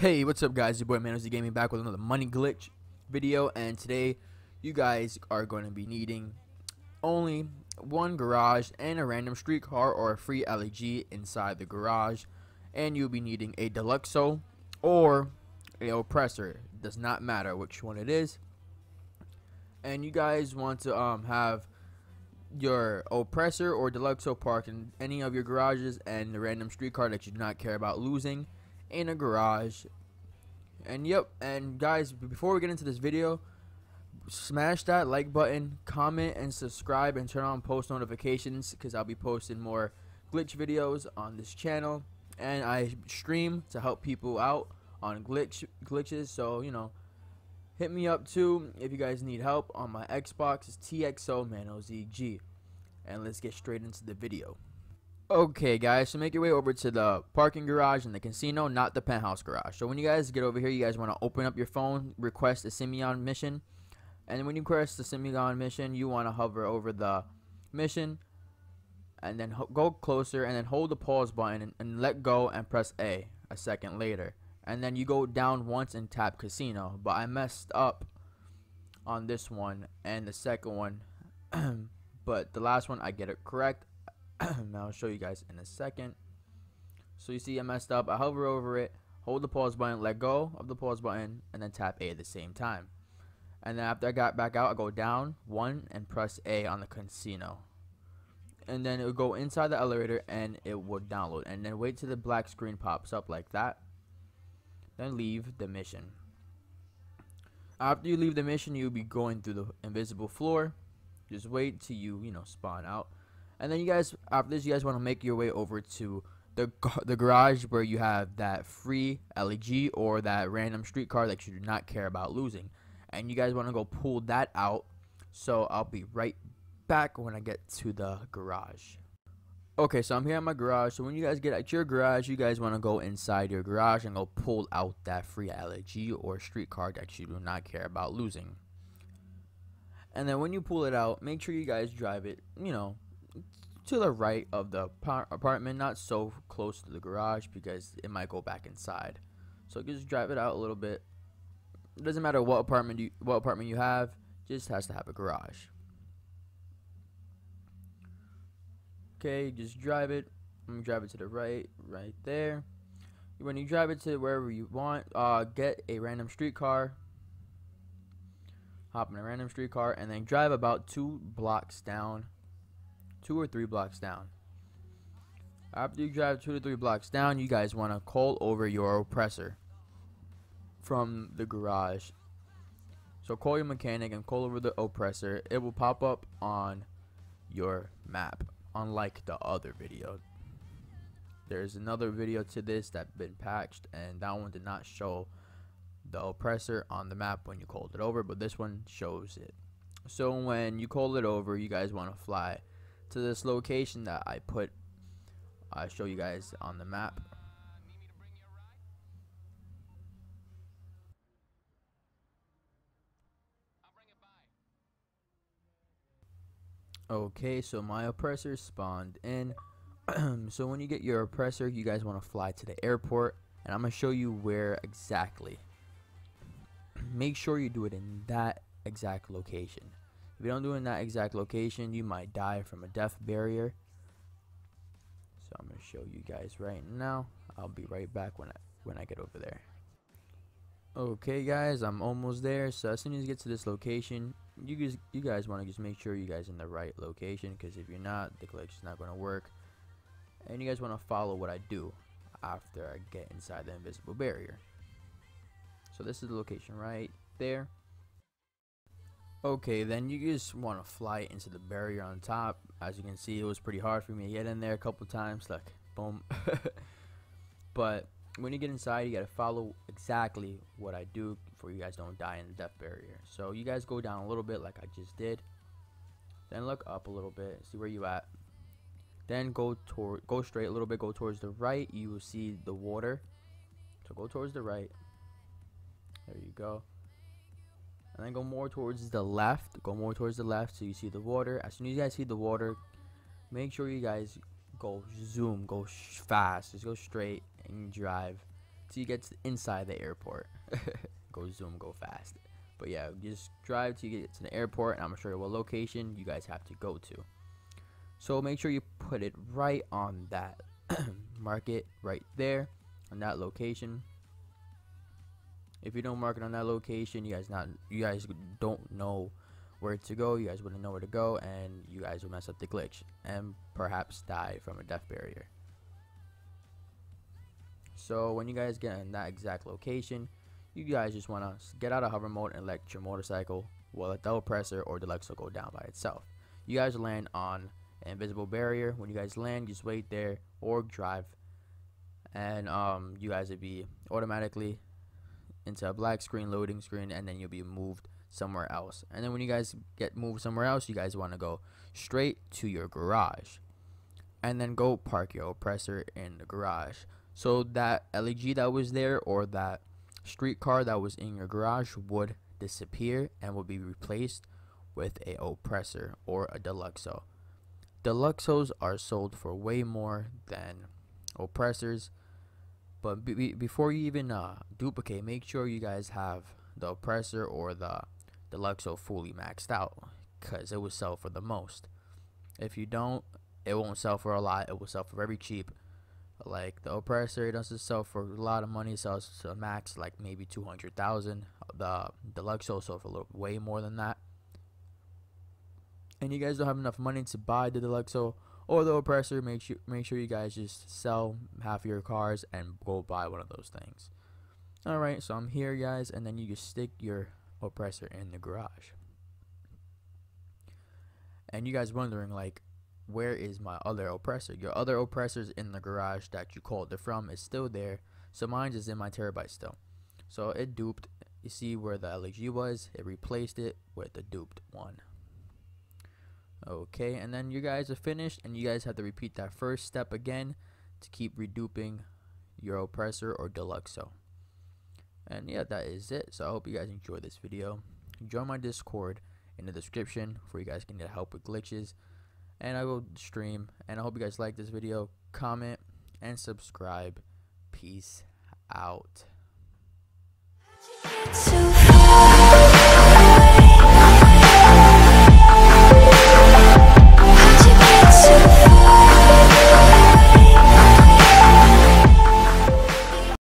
Hey, what's up guys? Your boy ManoZGaming back with another money glitch video and today you guys are going to be needing only one garage and a random streetcar or a free Elegy inside the garage and you'll be needing a Deluxo or a oppressor. It does not matter which one it is. And you guys want to um, have your oppressor or Deluxo park in any of your garages and the random streetcar that you do not care about losing in a garage. And yep and guys before we get into this video smash that like button comment and subscribe and turn on post notifications because I'll be posting more glitch videos on this channel. And I stream to help people out on glitch glitches so you know hit me up too if you guys need help on my Xbox it's TXO ManoZG and let's get straight into the video Okay, guys, so make your way over to the parking garage in the casino, not the penthouse garage. So when you guys get over here, you guys want to open up your phone, request the Simeon mission, and when you request the Simeon mission, you want to hover over the mission, and then go closer, and then hold the pause button and, and let go and press A a second later. And then you go down once and tap casino, but I messed up on this one and the second one, but the last one I get it correct. I'll show you guys in a second. So you see I messed up. I hover over it, hold the pause button, let go of the pause button, and then tap A at the same time. And then after I got back out, I go down one and press A on the casino. And then it will go inside the elevator and it will download. And then wait till the black screen pops up like that. Then leave the mission. After you leave the mission, you'll be going through the invisible floor. Just wait till you, you know, spawn out. And then you guys, after this, you guys want to make your way over to the the garage where you have that free Elegy or that random streetcar that you do not care about losing. And you guys want to go pull that out. So I'll be right back when I get to the garage. Okay, so I'm here at my garage. So when you guys get at your garage, you guys want to go inside your garage and go pull out that free Elegy or streetcar that you do not care about losing. And then when you pull it out, make sure you guys drive it, you know, to the right of the apartment, not so close to the garage because it might go back inside. So just drive it out a little bit. It doesn't matter what apartment you what apartment you have, just has to have a garage. Okay, just drive it. I'm gonna drive it to the right, right there. When you drive it to wherever you want, uh, get a random streetcar. Hop in a random streetcar and then drive about two blocks down two or three blocks down. After you drive two to three blocks down, you guys want to call over your oppressor from the garage. So call your mechanic and call over the oppressor. It will pop up on your map, unlike the other video. There's another video to this that's been patched, and that one did not show the oppressor on the map when you called it over, but this one shows it. So when you call it over, you guys want to fly to this location that I put I show you guys on the map Okay, so my oppressor spawned in. so when you get your oppressor, you guys want to fly to the airport, and I'm going to show you where exactly. Make sure you do it in that exact location. If you don't do it in that exact location, you might die from a death barrier. So I'm going to show you guys right now. I'll be right back when I, when I get over there. Okay guys, I'm almost there. So as soon as you get to this location, you guys, you guys want to just make sure you guys in the right location. Because if you're not, the glitch is not going to work. And you guys want to follow what I do after I get inside the invisible barrier. So this is the location right there. Okay, then you just want to fly into the barrier on top. As you can see, it was pretty hard for me to get in there a couple times. Like, boom. but when you get inside, you got to follow exactly what I do for you guys don't die in the death barrier. So you guys go down a little bit like I just did. Then look up a little bit, see where you at. Then go toward, go straight a little bit, go towards the right. You will see the water. So go towards the right. There you go and then go more towards the left go more towards the left so you see the water as soon as you guys see the water make sure you guys go zoom go fast just go straight and drive till you get to inside the airport. go zoom, go fast. But yeah, just drive till you get to the airport, and I'm gonna show you what location you guys have to go to. So make sure you put it right on that market right there on that location. If you don't mark it on that location, you guys not you guys don't know where to go. You guys wouldn't know where to go, and you guys will mess up the glitch and perhaps die from a death barrier. So when you guys get in that exact location, you guys just want to get out of hover mode and let your motorcycle, well, let the oppressor or Deluxo go down by itself. You guys land on an invisible barrier. When you guys land, just wait there or drive, and um, you guys would be automatically into a black screen, loading screen, and then you'll be moved somewhere else. And then when you guys get moved somewhere else, you guys want to go straight to your garage, and then go park your oppressor in the garage. So that Elegy that was there or that streetcar that was in your garage would disappear and will be replaced with a oppressor or a deluxo. Deluxos are sold for way more than oppressors. But be before you even uh, duplicate, make sure you guys have the oppressor or the deluxo fully maxed out because it will sell for the most. If you don't, it won't sell for a lot. It will sell for very cheap like the oppressor doesn't sell for a lot of money, sells to max like maybe two hundred thousand. The deluxe sold for way more than that. And you guys don't have enough money to buy the deluxo or the oppressor. Make sure make sure you guys just sell half of your cars and go buy one of those things. All right, so I'm here, guys, and then you just stick your oppressor in the garage. And you guys wondering like, where is my other oppressor? Your other oppressors in the garage that you called it from is still there. So mine is in my Terrorbyte still. So it duped. You see where the Elegy was? It replaced it with the duped one. Okay, and then you guys are finished and you guys have to repeat that first step again to keep reduping your oppressor or deluxo. And yeah, that is it. So I hope you guys enjoyed this video. Join my Discord in the description for you guys can get help with glitches and I will stream. And I hope you guys like this video. Comment and subscribe. Peace out.